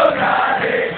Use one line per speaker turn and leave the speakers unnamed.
Holy